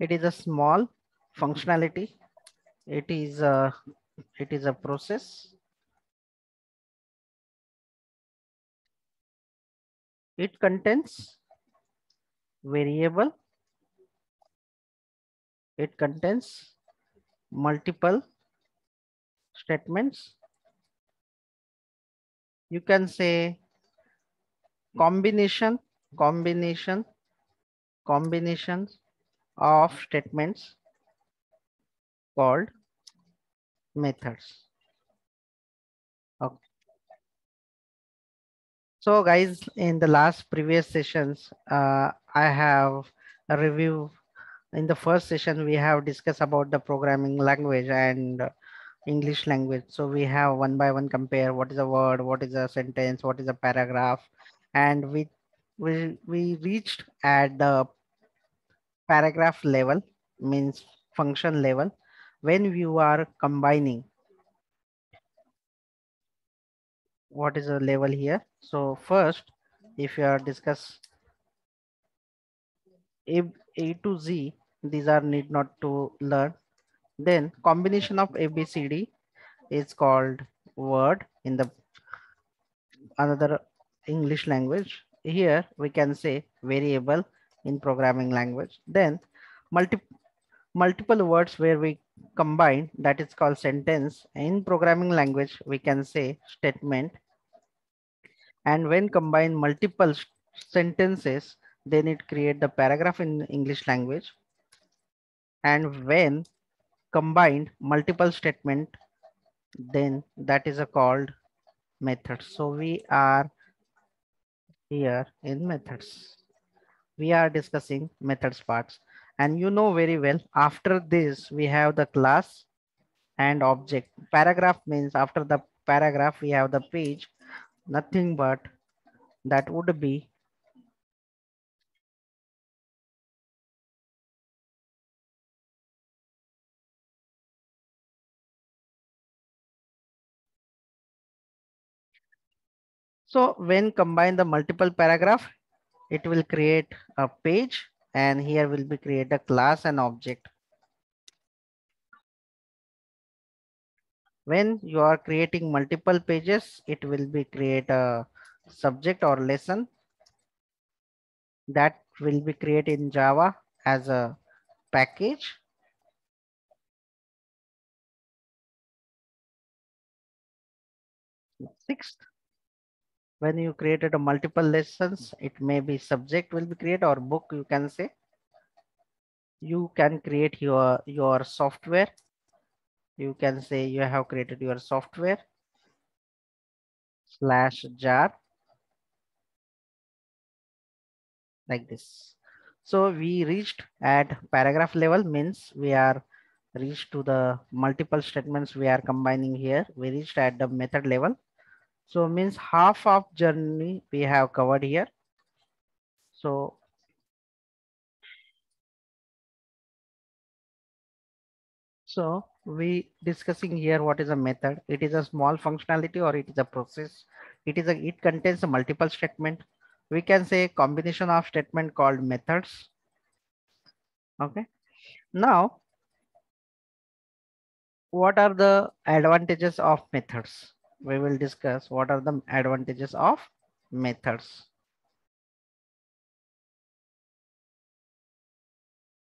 It is a small functionality. It is a, it is a process. It contains variable. It contains multiple statements. You can say combination, combination, combinations of statements called methods. Okay. So guys, in the last previous sessions, uh, I have a review. In the first session, we have discussed about the programming language and English language. So we have one by one compare what is a word, what is a sentence, what is a paragraph. And we, we, we reached at the paragraph level means function level when you are combining. What is the level here? So first if you are discuss a, a to z these are need not to learn. Then combination of abcd is called word in the another english language. Here we can say variable in programming language. Then multi multiple words where we combine that is called sentence. In programming language we can say statement. And when combine multiple sentences then it create the paragraph in english language. And when combined multiple statement then that is a called method. So we are here in methods we are discussing methods parts. And you know very well after this we have the class and object. Paragraph means after the paragraph we have the page. Nothing but that would be so when combine the multiple paragraph it will create a page and here will be create a class and object. When you are creating multiple pages it will be create a subject or lesson. That will be created in java as a package. Sixth when you created a multiple lessons it may be subject will be created or book you can say. You can create your your software. You can say you have created your software. Slash jar. Like this. So we reached at paragraph level means we are reached to the multiple statements we are combining here. We reached at the method level so means half of journey we have covered here. So so we discussing here what is a method. It is a small functionality or it is a process. It is a it contains a multiple statement. We can say combination of statement called methods. Okay. Now what are the advantages of methods we will discuss what are the advantages of methods.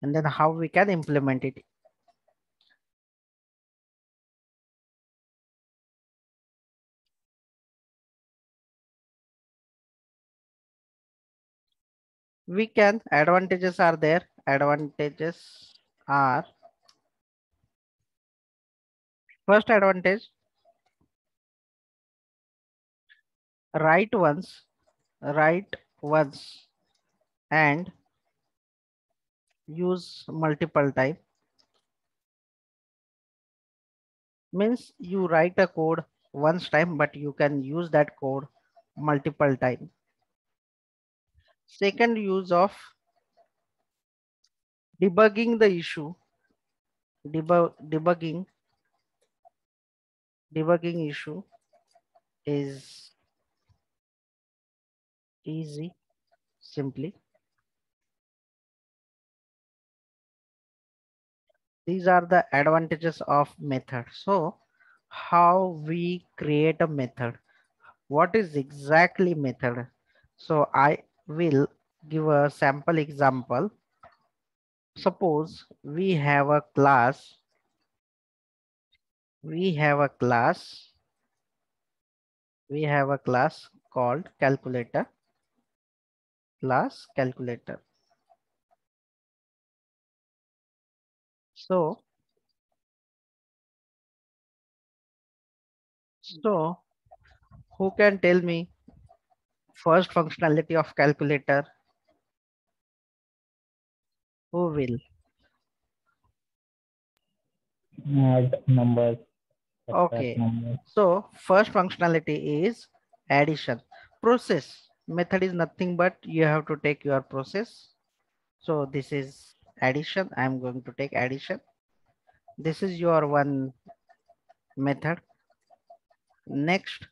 And then how we can implement it. We can advantages are there. Advantages are first advantage write once write once and use multiple time means you write a code once time but you can use that code multiple time. Second use of debugging the issue. Debug debugging debugging issue is easy simply these are the advantages of method. So how we create a method. What is exactly method? So I will give a sample example. Suppose we have a class. We have a class. We have a class called calculator. Class calculator. So, so who can tell me first functionality of calculator? Who will? Add numbers. Okay. numbers. So first functionality is addition. Process method is nothing but you have to take your process. So this is addition. I'm going to take addition. This is your one method. Next,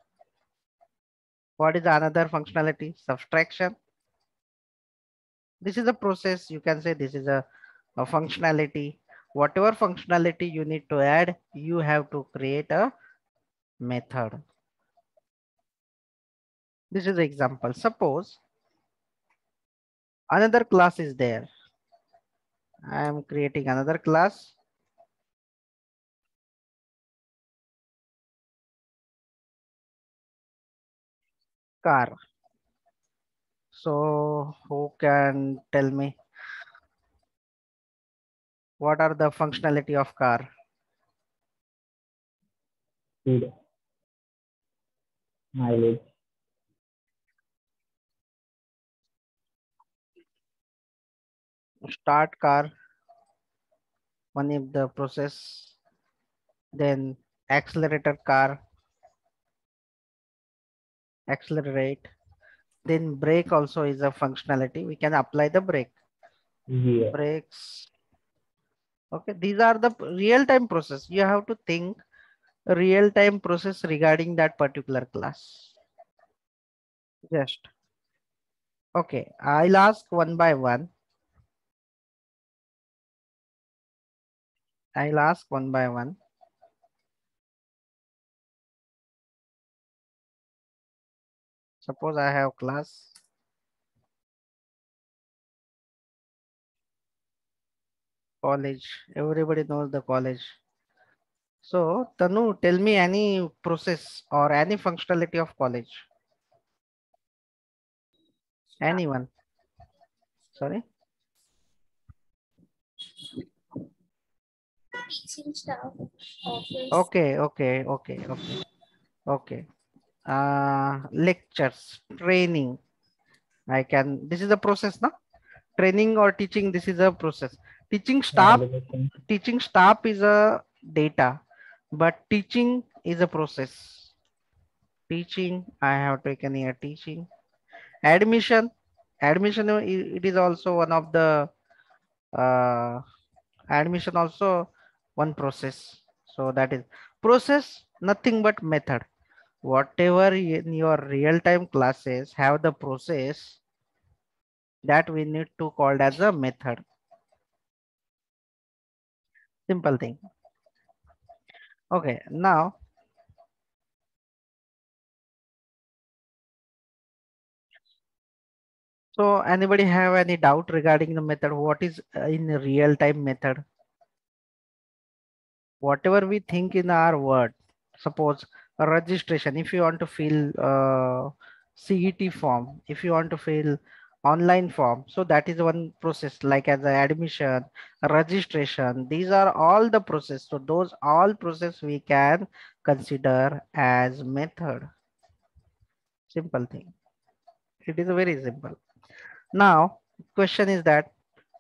what is another functionality? Subtraction. This is a process. You can say this is a, a functionality. Whatever functionality you need to add, you have to create a method. This is the example. Suppose another class is there. I am creating another class. Car. So who can tell me what are the functionality of car? Mileage. Start car. One of the process. Then accelerator car. Accelerate. Then brake also is a functionality. We can apply the brake. Gear. Brakes. Okay, these are the real-time process. You have to think real-time process regarding that particular class. Just. Okay, I'll ask one by one. I'll ask one by one. Suppose I have class. College, everybody knows the college. So Tanu, tell me any process or any functionality of college. Anyone? Sorry? Teaching. Okay, okay, okay, okay, okay. Uh, lectures, training. I can, this is a process, no? Training or teaching, this is a process. Teaching staff, teaching staff is a data, but teaching is a process. Teaching, I have taken here teaching. Admission, admission, it is also one of the uh, admission also one process. So that is process, nothing but method. Whatever in your real-time classes have the process that we need to called as a method. Simple thing. Okay, now so anybody have any doubt regarding the method? What is uh, in real time method? Whatever we think in our word, suppose a registration, if you want to fill uh, CET form, if you want to fill online form, so that is one process like as a admission, registration, these are all the process. So those all process we can consider as method. Simple thing. It is very simple. Now, question is that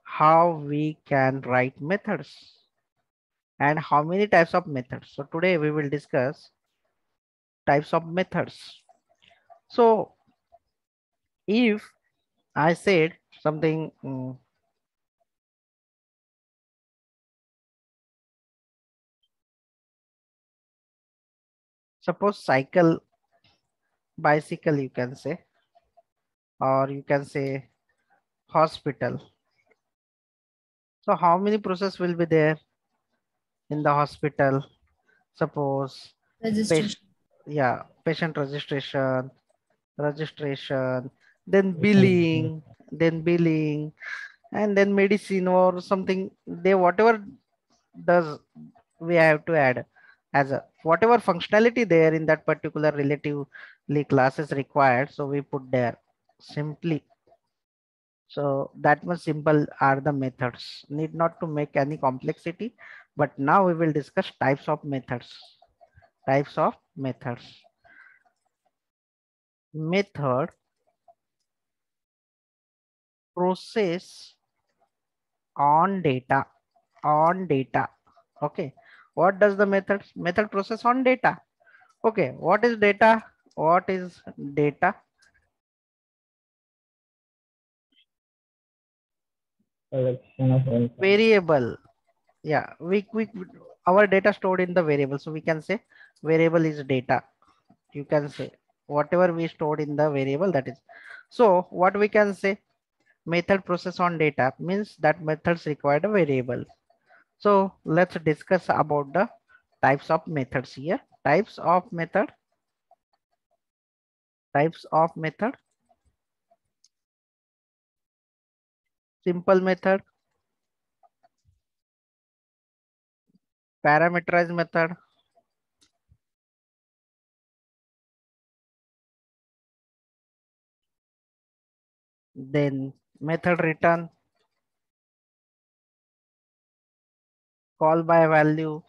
how we can write methods and how many types of methods. So today we will discuss types of methods. So if I said something mm, suppose cycle bicycle you can say or you can say hospital so how many process will be there in the hospital. Suppose Registration. yeah, patient registration, registration, then billing, mm-hmm. then billing, and then medicine or something. They whatever does we have to add as a whatever functionality there in that particular relatively class is required. So we put there simply. So that much simple are the methods. Need not to make any complexity, but now we will discuss types of methods. Types of methods. Method. Process. On data. On data. Okay. What does the method method process on data? Okay. What is data? What is data? Collection of info. variable yeah we, we our data stored in the variable. So we can say variable is data. You can say whatever we stored in the variable that is. So what we can say? Method process on data means that methods required a variable. So let's discuss about the types of methods here. Types of method. Types of method. Simple method parameterized method then method return call by value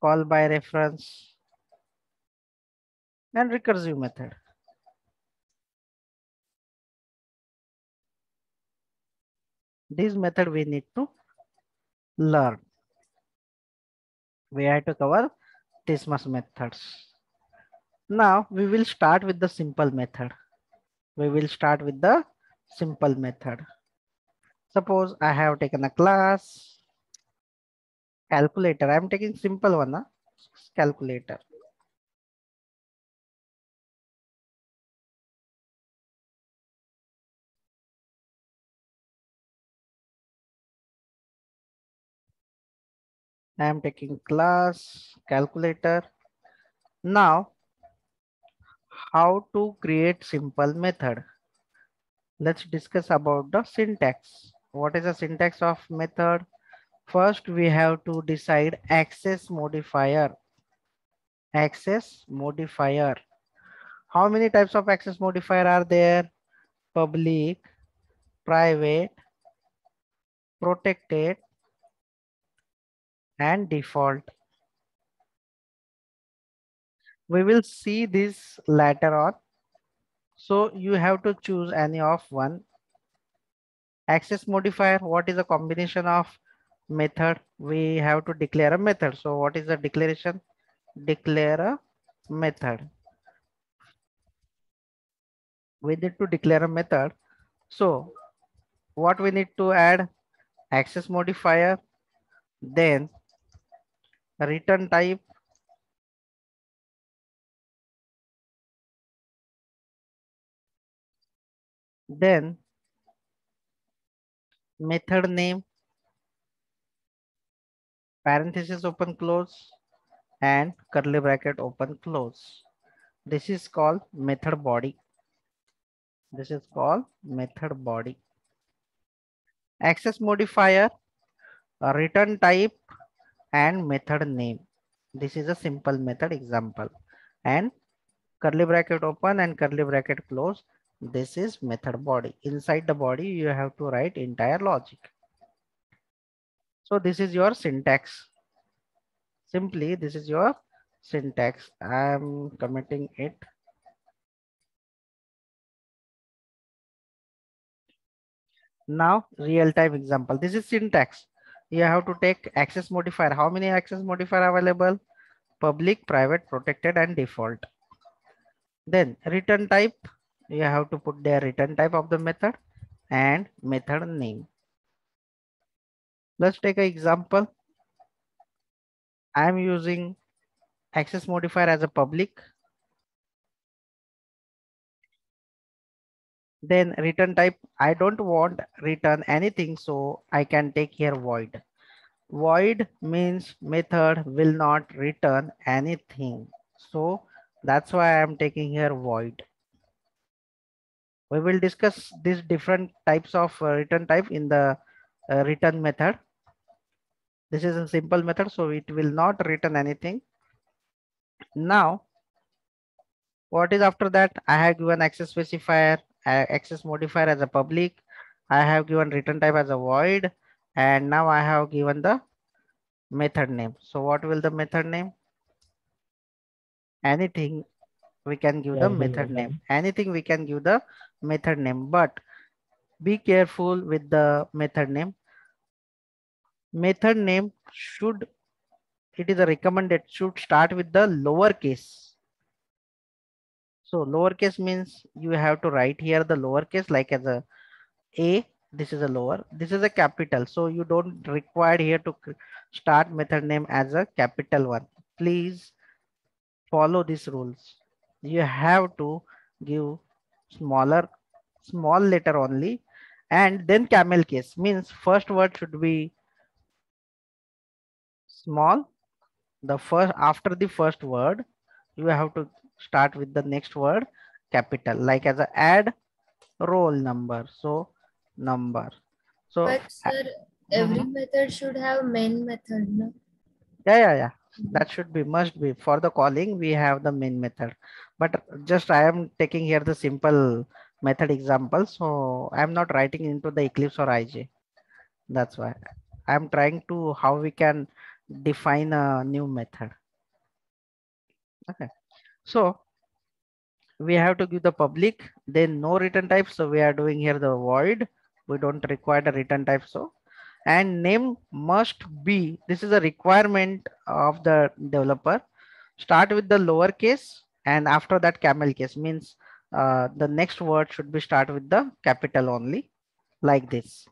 call by reference and recursive method this method we need to learn. We have to cover this much methods. Now we will start with the simple method. We will start with the simple method. Suppose i have taken a class. Calculator. I'm taking simple one huh? calculator I am taking class calculator. Now, how to create simple method? Let's discuss about the syntax. What is the syntax of method? First, we have to decide access modifier. Access modifier. How many types of access modifier are there? Public, private, protected, and default. We will see this later on. So you have to choose any of one. Access modifier, what is a combination of method? We have to declare a method. So what is the declaration? Declare a method. We need to declare a method. So what we need to add? Access modifier, then return type. Then method name parenthesis open close and curly bracket open close. This is called method body. This is called method body. Access modifier return type and method name. This is a simple method example and curly bracket open and curly bracket close. This is method body. Inside the body, you have to write entire logic. So this is your syntax. Simply, this is your syntax. I am committing it. Now, real-time example. This is syntax you have to take access modifier. How many access modifier available? Public, private, protected, and default. Then return type, you have to put the return type of the method and method name. Let's take an example. I am using access modifier as a public. Then return type, I don't want return anything, so I can take here void. Void means method will not return anything. So that's why I'm taking here void. We will discuss these different types of uh, return type in the uh, return method. This is a simple method, so it will not return anything. Now, what is after that? I have given access specifier, access modifier as a public. I have given return type as a void. And now I have given the method name. So what will the method name? Anything we can give the method name. Anything we can give the method name, but be careful with the method name. Method name should, it is a recommended, should start with the lowercase. So lowercase means you have to write here the lowercase like as a A, this is a lower, this is a capital. So you don't require here to start method name as a capital one. Please follow these rules. You have to give smaller, small letter only and then camel case means first word should be small. The first after the first word, you have to start with the next word capital like as a add roll number. So number. So But sir, every Mhm. method should have main method, no? yeah, yeah, yeah. That should be must be for the calling. We have the main method, but just I am taking here the simple method example. So I'm not writing into the Eclipse or IJ. That's why I'm trying to how we can define a new method. Okay, so we have to give the public, then no return type. So we are doing here the void. We don't require the return type. So and name must be, this is a requirement of the developer. Start with the lowercase and after that camel case means uh, the next word should be start with the capital only like this.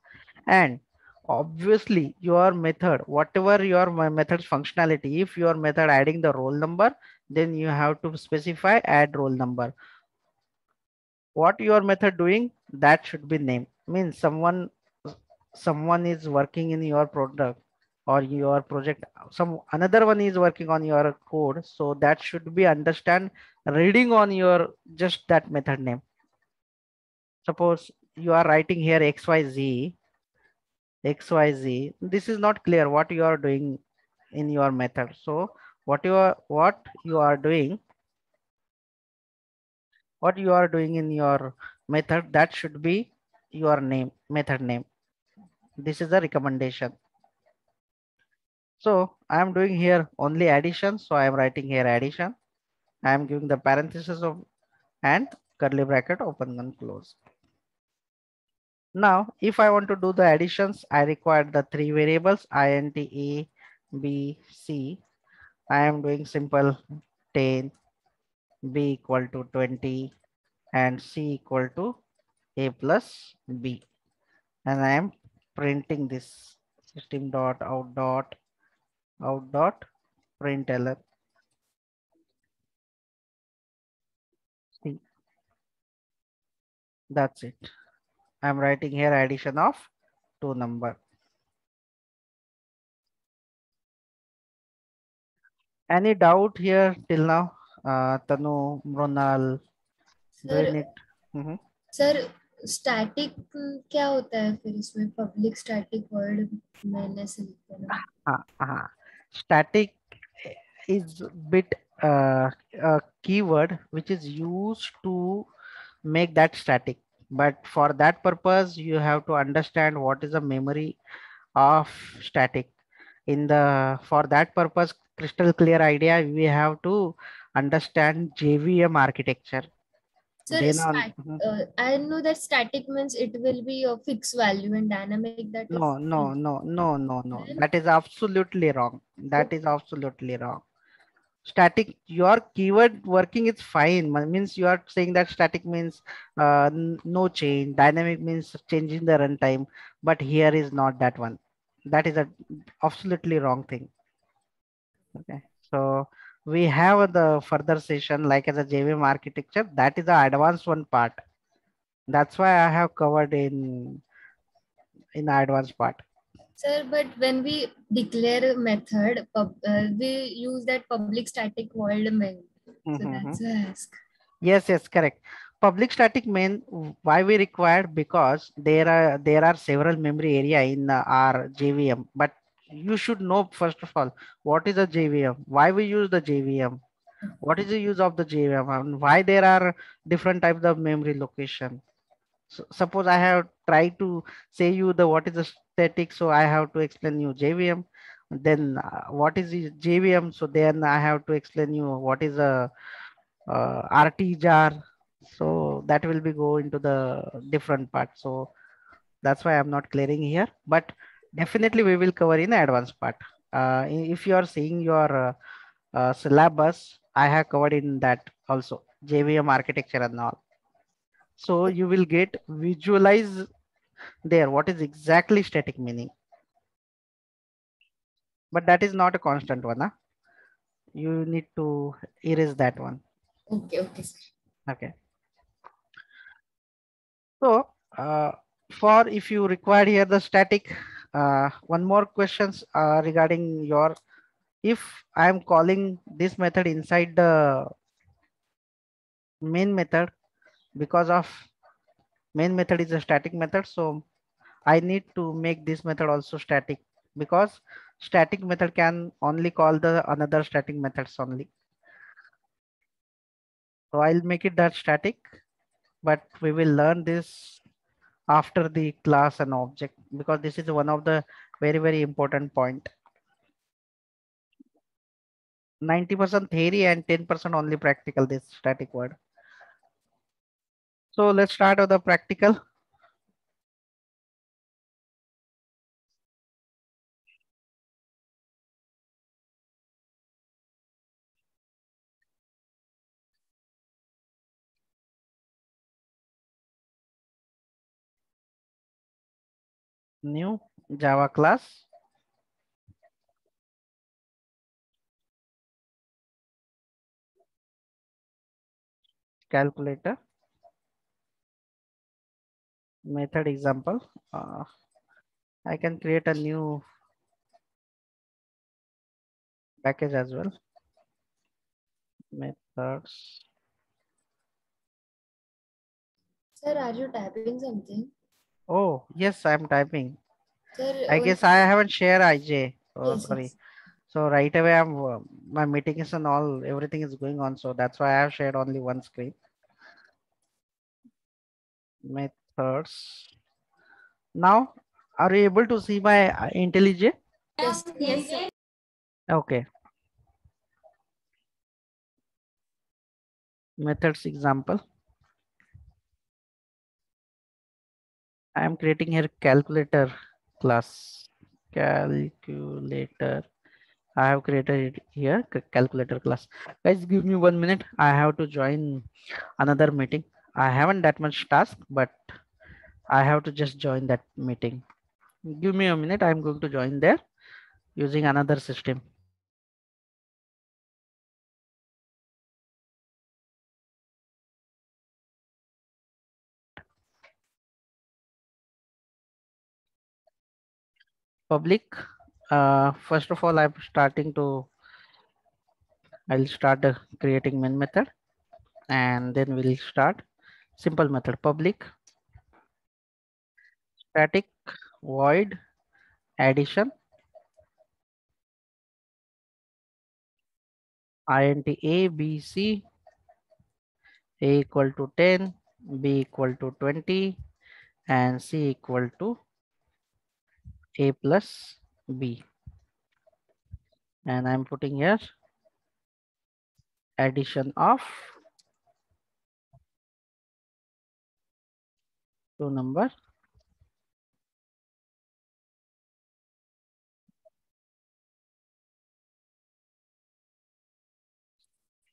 And obviously your method, whatever your method's functionality, if your method adding the roll number, then you have to specify add roll number. What your method doing, that should be name. Means someone someone is working in your product or your project. Some another one is working on your code. So that should be understand reading on your just that method name. Suppose you are writing here xyz xyz this is not clear what you are doing in your method. So what you are what you are doing what you are doing in your method that should be your name method name this is the recommendation So I am doing here only addition. So I am writing here addition. I am giving the parenthesis of and curly bracket open and close. Now, if I want to do the additions, I require the three variables int a, b, c. I am doing simple 10, b equal to 20 and c equal to a plus b. And I am printing this system dot out dot out dot println See, that's it. I'm writing here addition of two number. Any doubt here till now? Uh, Tanu, Mronal, doing sir it. Mhm. Sir static क्या होता है फिर इसमें public static word मैंने से लिखा ना Uh, uh, static is bit uh, a keyword which is used to make that static. But for that purpose, you have to understand what is the memory of static. In the for that purpose, crystal clear idea, we have to understand JVM architecture. on, stat, uh, I know that static means it will be a fixed value and dynamic that no, no, no, no, no, no. That is absolutely wrong. That is absolutely wrong. Static, your keyword working is fine. Means you are saying that static means uh, no change. Dynamic means changing the runtime. But here is not that one. That is a absolutely wrong thing. Okay. So we have the further session like as a JVM architecture. That is the advanced one part. That's why I have covered in in the advanced part. Sir, but when we declare a method, pub, uh, we use that public static void main. So Mhm, mhm. that's why ask. Yes, yes, correct. Public static main, why we required because there are there are several memory area in our JVM, but you should know first of all what is a JVM, why we use the JVM, what is the use of the JVM, and why there are different types of memory location. So suppose I have tried to say you the what is the static, so I have to explain you JVM. Then uh, what is the JVM? So then I have to explain you what is a uh, RT jar. So that will be go into the different part. So that's why I'm not clearing here, but definitely we will cover in the advanced part. Uh, if you are seeing your uh, uh, syllabus, I have covered in that also JVM architecture and all. So you will get visualize there what is exactly static meaning. But that is not a constant one. Huh? You need to erase that one. Okay, okay, sir. Okay. So uh, for if you require here the static, uh, one more questions uh, regarding your, if I am calling this method inside the main method because of main method is a static method. So I need to make this method also static because static method can only call the another static methods only. So I'll make it that static, but we will learn this after the class and object because this is one of the very, very important point. 90% theory and 10% only practical, this static word. So let's start with the practical. New Java class. Calculator. Method example. Uh, I can create a new package as well. Methods. Sir, are you typing something? Oh, yes, I'm typing. Sir, I uh, guess I haven't shared IJ. Oh, yes, sorry. yes. So right away, I'm uh, my meetings and all everything is going on. So that's why I have shared only one screen. Methods. Now, are you able to see my uh, IntelliJ? Yes, yes. Okay. Methods example. I am creating here calculator class. Calculator. I have created it here calculator class. Guys, give me one minute. I have to join another meeting. I haven't that much task, but I have to just join that meeting. Give me a minute. I'm going to join there using another system. Public. Uh, first of all, I'm starting to. I'll start uh, creating main method, and then we'll start simple method public static void addition int a b c a equal to 10 b equal to 20 and c equal to a plus b. And i'm putting here addition of two number.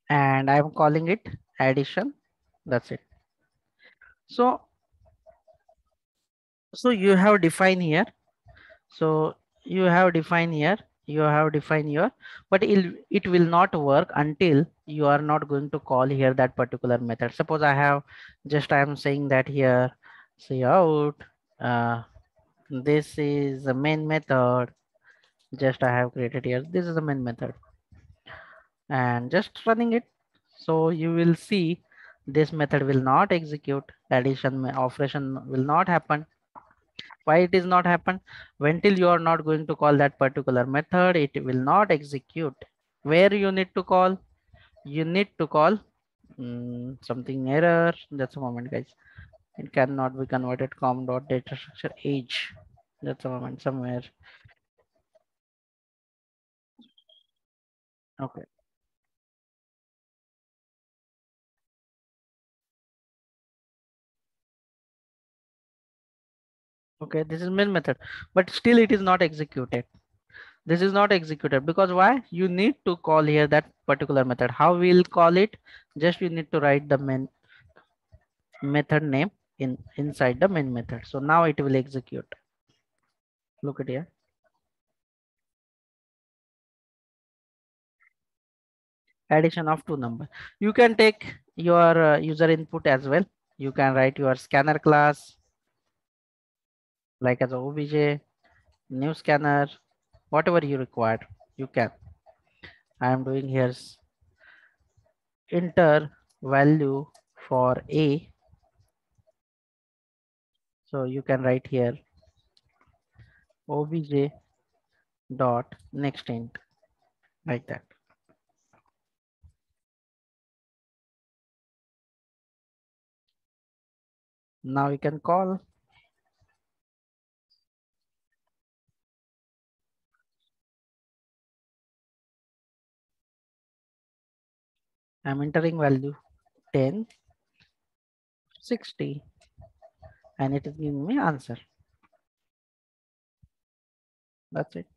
And i'm calling it addition. That's it. So so you have defined here so you have defined here you have defined your but it, will not work until you are not going to call here that particular method. Suppose i have just i am saying that here see out uh, this is the main method. Just i have created here this is the main method. And just running it. So you will see this method will not execute. Addition operation will not happen why it is not happen? Until you are not going to call that particular method it will not execute. Where you need to call? You need to call mm, something error. That's a moment guys. It cannot be converted com dot data structure age. That's a moment somewhere. Okay okay this is main method but still it is not executed. This is not executed because why? You need to call here that particular method. How we'll call it? Just you need to write the main method name in inside the main method. So now it will execute. Look at here. Addition of two number. You can take your uh, user input as well. You can write your scanner class like as a obj new scanner whatever you require you can. I am doing here enter value for a. So you can write here obj dot next int like that. Now you can call I'm entering value 10, 60, and it is giving me answer. That's it.